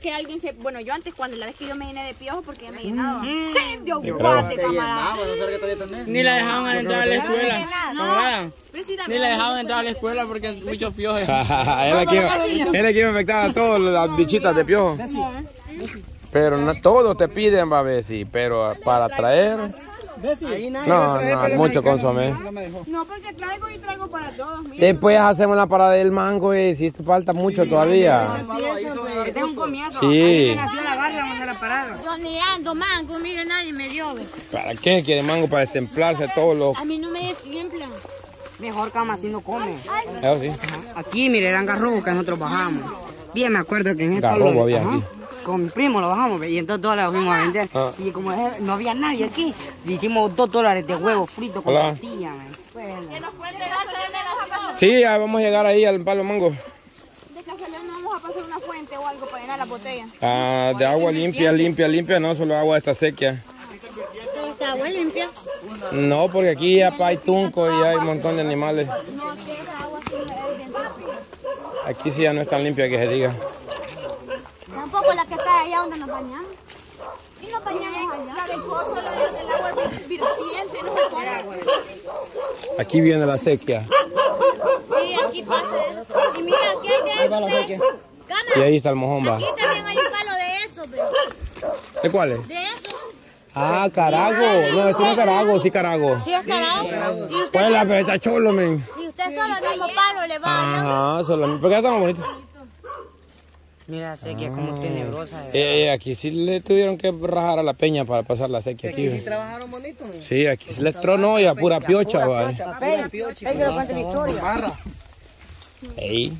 que alguien se... Bueno, yo antes cuando la vez que yo me llené de piojos porque me llenaba. Mm. Dios guarde, camarada. Ni la dejaban entrar a la escuela. Ni la dejaban entrar a la escuela porque muchos piojos. es la que iba- es la que iba a afectar a todas las bichitas de piojo. Pero no, todos te piden, va a ver, sí, pero para traer, no, no, mucho consomé. No, porque traigo y traigo para todos. Mira, Después hacemos la parada del mango, y si esto falta mucho todavía. este es un comienzo. Sí. Nació la barra, vamos a la parada. Yo ni ando mango, mire, nadie me dio. ¿Para qué quiere mango? Para destemplarse todos los... A mí no me desiemplan. Mejor cama así no come. Eso sí. Aquí, mire, eran garrobos que nosotros bajamos. Bien, me acuerdo que en esta Garrobo había ajá, aquí. Con mi primo lo bajamos y entonces todos los fuimos a vender. Ah. Y como no había nadie aquí, le hicimos dos dólares de huevo frito con tortilla. Sí, ya vamos a llegar ahí al palo mango. De casualidad no vamos a pasar una fuente o algo para llenar la botella. Ah, de agua limpia, limpia, limpia, no solo agua esta sequía. Está agua limpia. No, porque aquí ya hay tunco y hay un montón de animales. Aquí sí ya no es tan limpia que se diga. Tampoco la que está allá donde nos bañamos. Y nos bañamos allá. La de coso, la del agua virtiente, no. Aquí viene la sequía. Sí, aquí pasa eso. Y mira, aquí hay de este. Y ahí está el mojón, va. aquí también hay un palo de eso, ve. ¿De cuáles? De eso. Ah, carago. No, este no es carago, sí carago. Sí, es carajo. Y usted, Pues la pero está cholo, men. y usted solo el mismo palo le va a Ajá, solo. ¿Por qué está tan bonito? Mira la sequía como tenebrosa. Eh, eh, aquí sí le tuvieron que rajar a la peña para pasar la sequía aquí. ve. Trabajaron bonito. Sí, aquí se les tronó y a pura piocha, va. Ey.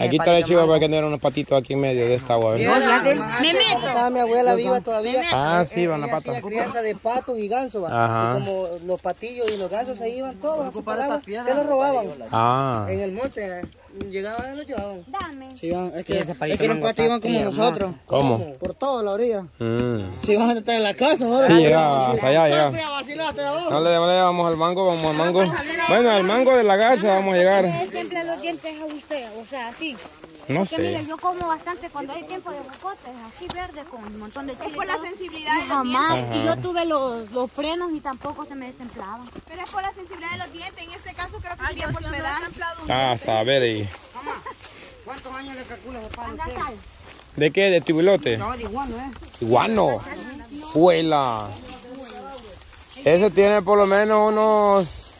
Aquí está la chiva para que tener unos patitos aquí en medio de esta agua. ¿ve? Me meto. Estaba mi abuela viva todavía. Ah, sí, van a pata. Crianza de patos y gansos. Ajá. Y como los patillos y los gansos se iban todos, se los robaban. Ah. En el monte, eh, llegaban y los llevaban. Dame. Sí, iban, es, que, es que los patos iban como nosotros, ¿Cómo? por toda la orilla. Mm. Se iban a estar en la casa, ¿no? Sí, llegaba hasta allá, llegaba. Siempre a vacilar hasta abajo. No le, no le vamos al mango, vamos al mango. Bueno, al mango de la garza vamos a llegar. Los dientes a usted, o sea, así. No Que mire, sé. yo como bastante cuando hay tiempo de bocotes, así verde, con un montón de chile. Es por la sensibilidad Y de los jamás, dientes. y yo tuve los, los frenos y tampoco se me destemplaban. Pero es por la sensibilidad de los dientes. En este caso creo que sería por su edad. Ah, a saber. ¿y ¿Cuántos años le calcula de padre? Anda, sal. ¿De qué? ¿De tibulote? No, de igual, ¿no es? Iguano. Juela. Ese tiene por lo menos unos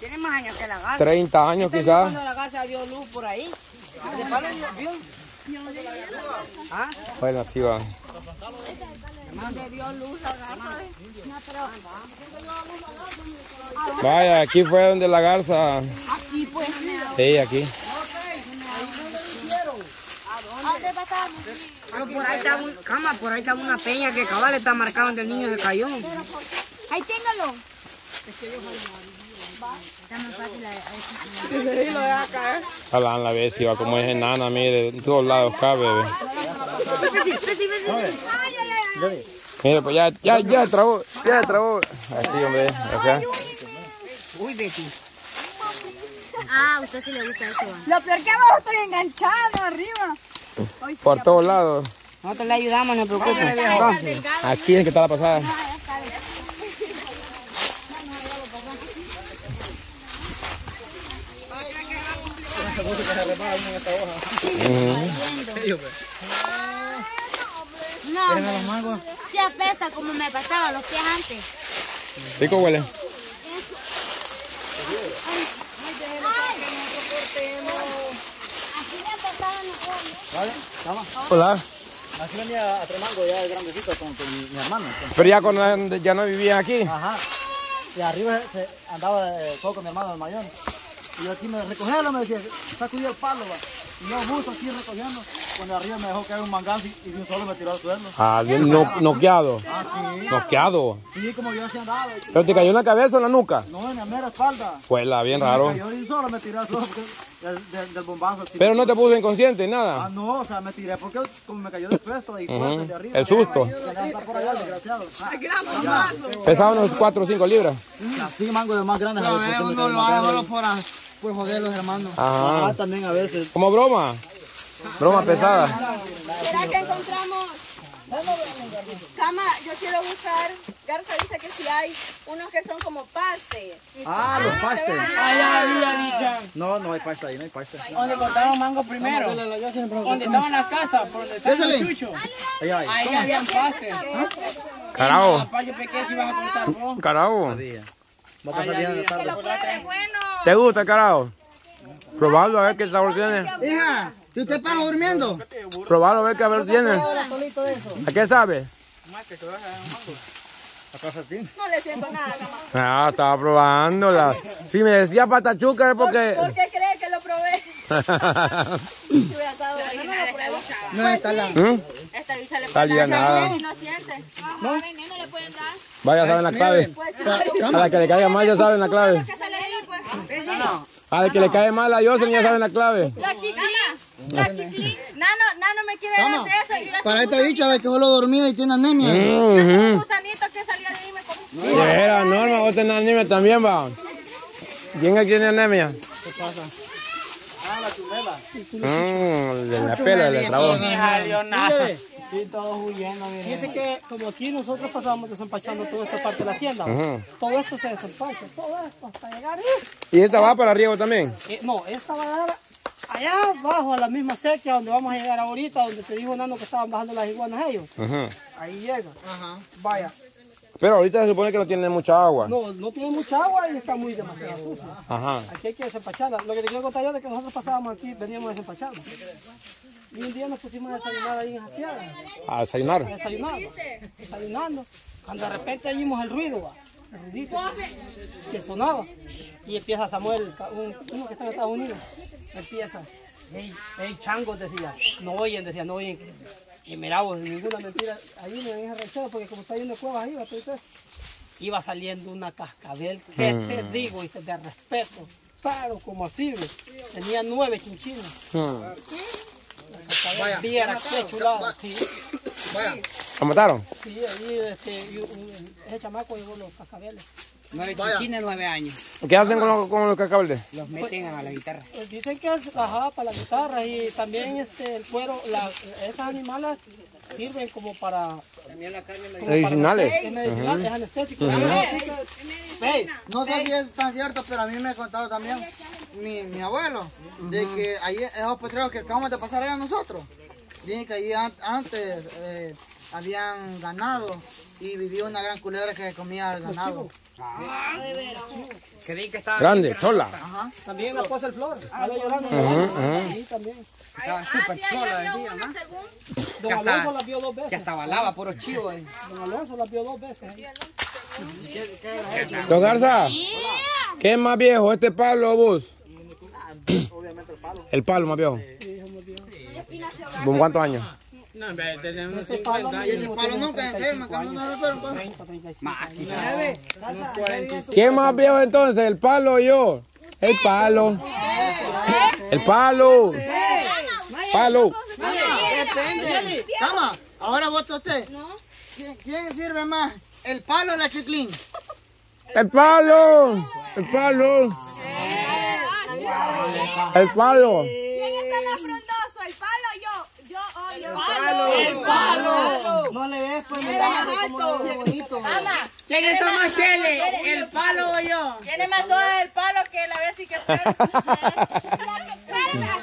Tiene más años que la garza. 30 años quizás. Garza dio luz por ahí. De palo vio. Bueno, así va. Le dio luz la garza. Vaya, aquí fue donde la garza. Aquí pues. Sí, aquí. Pero por ahí está un, cama, por ahí está una peña que cabal está marcado donde el niño se cayó. Ahí téngalo. Está más fácil a, a A la vez iba como es enana, mire, en todos lados cabe. Mire, pues ya, ya, ya trabó, ya trabó. Así, hombre, gracias. Uy, Betty. Ah, a usted sí le gusta eso. ¿va? Lo peor que abajo estoy enganchado arriba. Por todos lados. Nosotros le ayudamos, no se preocupe. Aquí es que está la pasada. No, se apesta como me pasaba los pies antes. Rico huele. Así me apestaban los pies. Hola. Aquí venía a Tremango ya de grandecito con, con mi, mi hermano. Pero ya cuando ya no vivían aquí. Ajá. Y arriba se andaba eh, todo con mi hermano el mayor. Y yo aquí me recogelo, me decía, sacudí el palo, va. Y yo justo aquí recogiendo, cuando arriba me dejó caer un mangazo y, de un solo me tiró al suelo. Ah, bien no, noqueado. Ah, sí. Noqueado. Sí, como yo así andaba. Pero te cayó en la cabeza o en la nuca. No, en la mera espalda. Huela, bien Me raro. cayó y solo me tiró al suelo del, del, del bombazo. Pero no te puso inconsciente, Ah, nada. no, o sea, me tiré porque como me cayó después y Ujú. fuerte de arriba. El susto. Ya está por allá, el desgraciado. Ah, Pesaba unos 4 o 5 libras. Así mango de más grandes. me Uno cayó lo más hace grande. Por, joder los hermanos. Ah, Ajá. también a veces. Como broma. Broma pesada. ¿Será que encontramos? Cama, yo quiero buscar. Garza dice que si hay unos que son como pastes. Ah, los pastes. Dicha. No, no hay pasta ahí, no hay pasta. Donde cortaron mango primero. Donde estaba en la casa, por donde estaba el chucho. Hay. Ahí habían pastes. Carajo. Carajo. Va a pasar bien en la tarde. Bueno, ¿Te gusta el carajo? Probalo a ver qué sabor tiene. Hija, si usted está durmiendo. Probalo a ver qué sabor tiene. ¿A qué sabe? no le siento nada. Ah, estaba probándola. Si me decía patachuca es porque... no está la. ¿Mm? Esta bicha le puede dar no siente. ¿No? le pueden dar. Vaya, saben la clave. A la que le caiga mal ya saben la clave. ¿Qué pues? A la que le cae mal a Jocelyn ya saben la clave. La chiquilín. La chiquilín. Nano, Nano me quiere dar de eso. Para esta dicha ve que solo dormía y tiene anemia. Mm, gusanito que salía de ahí me comí. ujú. Era Norma, vos tenés anemia también, va. ¿Quién aquí tiene anemia? Mm, de la pela, del trabajo. Ni salió nada. Y todos huyendo. Dice que como aquí nosotros pasamos desempachando toda esta parte de la hacienda, todo esto se desempacha, todo esto hasta llegar. ¿Y esta va para riego también? Eh, no, esta va a dar allá abajo a la misma sequía donde vamos a llegar ahorita, donde te dijo Nano que estaban bajando las iguanas ellos. Ahí llega. Vaya. Pero ahorita se supone que no tiene mucha agua. No, no tiene mucha agua y está muy demasiado sucia. Ajá. Aquí hay que desempacharla. Lo que te quiero contar yo es que nosotros pasábamos aquí, veníamos a desempacharla. Y un día nos pusimos a desayunar ahí en Jaspiara. A desayunar. desayunando, desayunando, cuando de repente oímos el ruido, va, el ruidito que sonaba, y empieza Samuel, un- uno que está en Estados Unidos, empieza, hey, hey, changos, decía, no oyen, decía, no oyen, y miramos, ninguna mentira, ahí en esa ranchera, porque como está yendo cuevas ahí, va, iba saliendo una cascabel, que te digo, y de respeto, pero como así, ve, tenía nueve chinchinas, Hmm. cascabel, viera, qué chulada, sí. ¿Lo mataron? Sí, ahí este, y un- ese chamaco llegó los cascabeles. Nueve chichines, nueve años. ¿Qué hacen con los, con los meten a la guitarra. Pues dicen que es ajá, para la guitarra y también este, el cuero, la, esas animales sirven como para... como Medicinales. para- es medicinal, es anestésico. Así que- Hey, no sé si es tan cierto, pero a mí me ha contado también mi, mi abuelo de que ahí esos potreros que acabamos de pasar allá nosotros. Dicen que ahí an- antes eh, habían ganado y vivía una gran culebra que comía el ganado. Creí que estaba, Grande, sola. También la posa el flor. Llorando. Sí, también. estaba súper chola, decía, ¿no? Don Alonso la vio dos Que veces. hasta balaba puro chivo. eh. Don Alonso la vio dos veces. Don Garza, ¿qué es más viejo, este palo o vos? Obviamente el palo. El palo más viejo. ¿Con cuántos años? No, en vez de tener unos Este palo 50 Y años. el palo nunca enferma, cuando no lo enferma. 30, 35. Más, ¿Quién más viejo entonces, el palo o yo? El palo. El palo. Palo. Depende. Ahora vota usted. ¿Quién, sirve más? ¿El palo o la chiclín? El palo. El palo. El palo. ¿Quién está palo o yo? Yo o yo. El palo. No le ves, pues mira, cómo lo ve bonito. ¿Quién está más chele? ¿El palo o yo? Tiene más hojas el palo que la vez y que. Espérame, la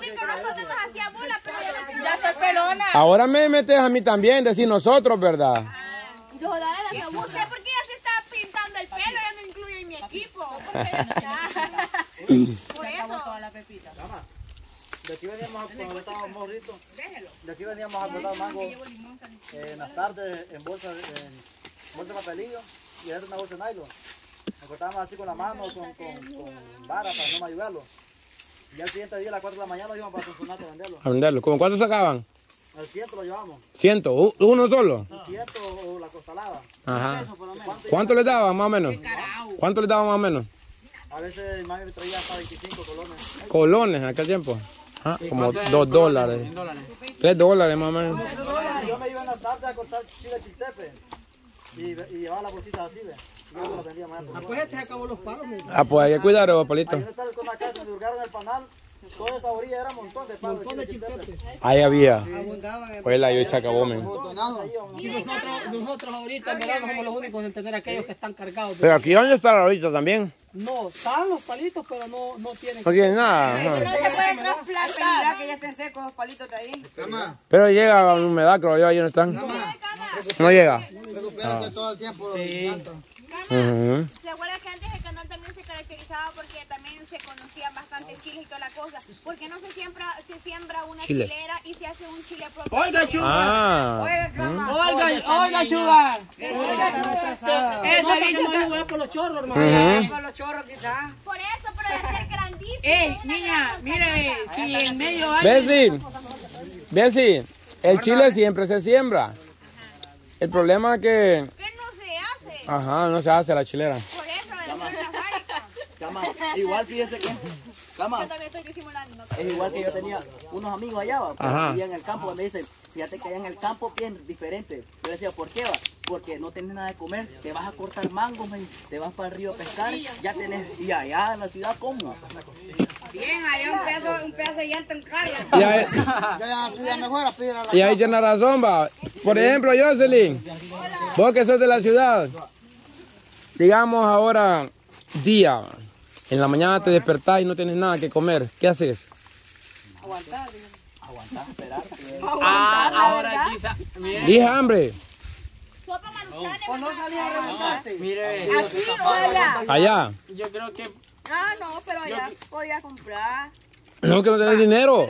pero nosotros nos hacíamos bola, pero ya soy pelona. Ahora me metes a mí también, decir nosotros, ¿verdad? Yo la segunda. ¿Usted por qué ya se está pintando el pelo? Ya no incluye en mi equipo. Por eso. De aquí veníamos a, cuando estábamos morritos, de aquí veníamos a cortar mango eh, en las tardes en bolsa de, en bolsa de papelillo y era una bolsa de nylon. Nos cortábamos así con la mano, con, con, con vara para no ayudarlo. Y al siguiente día a las 4 de la mañana lo íbamos para Sonsonate a venderlo. A venderlo. ¿Cómo cuánto sacaban? Al ciento lo llevamos. Ciento. ¿U- ¿Uno solo? Un ciento o la costalada. Ajá. ¿Cuánto le daban más o menos? ¿Cuánto le daban más o menos? A veces el traía hasta 25 colones. Colones en aquel tiempo. Ah, como dos dólares. Tres dólares más o menos. Yo me iba en la tarde a cortar chile chiltepe y, y llevaba las bolsitas así, ¿ve? Más. Pues este se acabó los palos, mi. Ah, pues hay que cuidar, oh, palito. Ahí está con la casa, me hurgaron el panal Toda esa orilla era un montón de palos. Montón de. Ahí había. En- Pues la yo se acabó, men. Y nosotros, nosotros ahorita en verano somos los únicos en tener aquellos que están cargados. Pero aquí donde está la ahorita también. No, están los palitos, pero no, no tienen. No tiene nada. No se puede trasplantar. que ya estén secos los palitos de ahí. Pero llega a humedad, creo yo, ahí no están. No llega. Recupérate todo el tiempo. tanto. Ujú. ¿Se acuerda que antes el canal también se caracterizaba porque también se conocían bastante chiles y toda la cosa? Porque no se siembra, se siembra una Chile. chilera y se hace un chile propio. Oiga, chugar. Ah. Oiga, oiga, chugar. Se nota que no huevo por los chorros, hermano. Con los chorros quizás. Por eso, pero de ser grandísimo. Eh, niña, mire, si en medio hay... Bessie, Bessie, el chile siempre se siembra. El problema es que, ¿Qué no se hace? ajá, no se hace la chilera. Por eso, de ser la fábrica. Cama, igual fíjese que, cama, Yo también estoy disimulando. es igual que yo tenía unos amigos allá, va, vivían en el campo, me dicen, fíjate que allá en el campo bien diferente. Yo decía, ¿por qué va? Porque no tenés nada de comer, te vas a cortar mangos, te vas para el río a pescar, ya tenés, y allá en la ciudad, ¿cómo? Bien, allá un pedazo, un pedazo de llanta en carga. Y ahí, tiene razón, va. Por ejemplo, Jocelyn, vos que sos de la ciudad, digamos ahora día. En la mañana te despertás y no tienes nada que comer, ¿qué haces? Aguantar, esperar. que- Ah, ahora quizá... Dije hambre, Sopa maruchana. O no salía a reventarte. mire, Aquí o allá. allá. yo creo que... Ah, no, pero allá podía comprar. No, que no tenés dinero.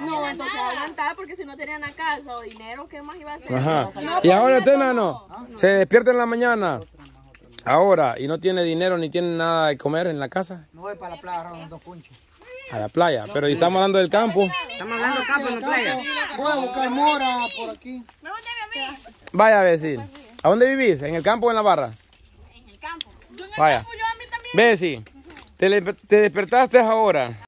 No, entonces aguantar porque si no tenían a casa o dinero, ¿qué más iba a hacer? Ajá. Y ahora usted, nano, se despierta en la mañana, ahora, y no tiene dinero ni tiene nada de comer en la casa, Me voy para la playa con dos punches. a la playa. Pero y estamos hablando del campo. Estamos hablando campo en la playa. Voy a buscar mora por aquí. Pregúntame a mí. Vaya, vecino. ¿A dónde vivís? ¿En el campo o en la barra? En el campo. Vaya. Yo a mí también. Besi, te, le- te despertaste ahora